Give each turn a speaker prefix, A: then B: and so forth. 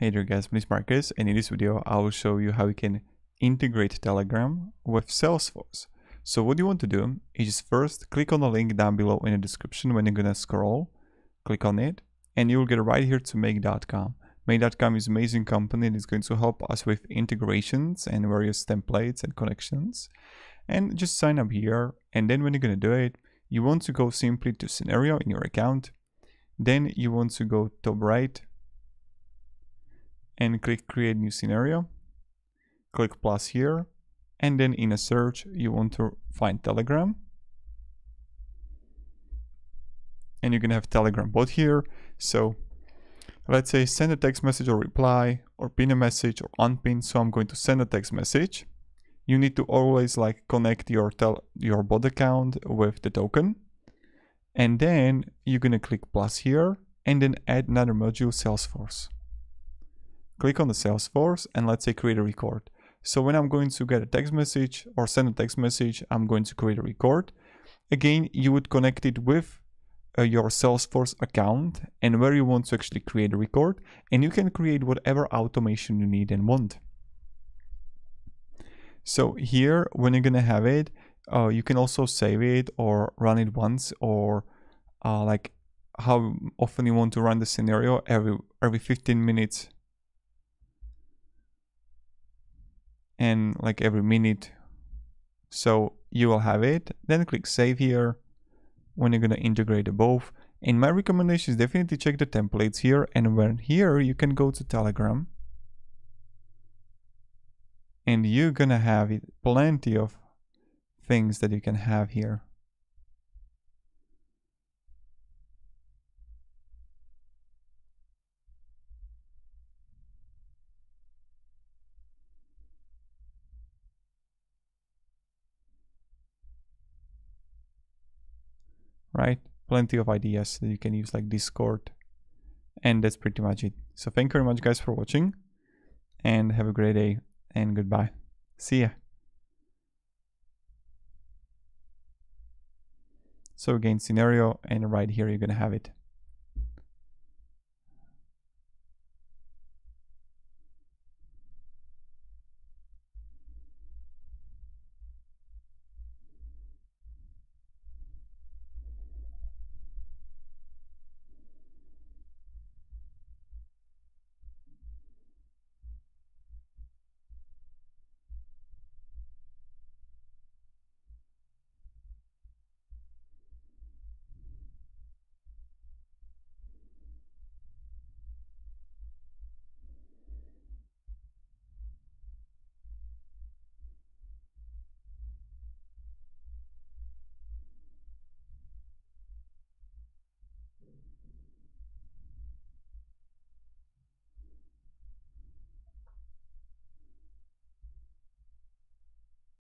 A: Hey there guys, is Marcus and in this video I will show you how you can integrate Telegram with Salesforce. So what you want to do is first click on the link down below in the description when you're gonna scroll, click on it and you will get right here to make.com. Make.com is an amazing company and it's going to help us with integrations and various templates and connections. And just sign up here and then when you're gonna do it, you want to go simply to scenario in your account. Then you want to go top right and click create new scenario. Click plus here and then in a search you want to find Telegram. And you can have Telegram bot here. So let's say send a text message or reply or pin a message or unpin. So I'm going to send a text message. You need to always like connect your tel your bot account with the token. And then you're gonna click plus here and then add another module Salesforce click on the Salesforce and let's say create a record. So when I'm going to get a text message or send a text message, I'm going to create a record. Again, you would connect it with uh, your Salesforce account and where you want to actually create a record and you can create whatever automation you need and want. So here, when you're gonna have it, uh, you can also save it or run it once or uh, like how often you want to run the scenario every every 15 minutes and like every minute. So you will have it. Then click save here when you're going to integrate both. And my recommendation is definitely check the templates here. And when here, you can go to Telegram. And you're going to have it, plenty of things that you can have here. Right? Plenty of ideas that you can use like Discord. And that's pretty much it. So thank you very much guys for watching and have a great day and goodbye. See ya. So again, scenario and right here you're going to have it.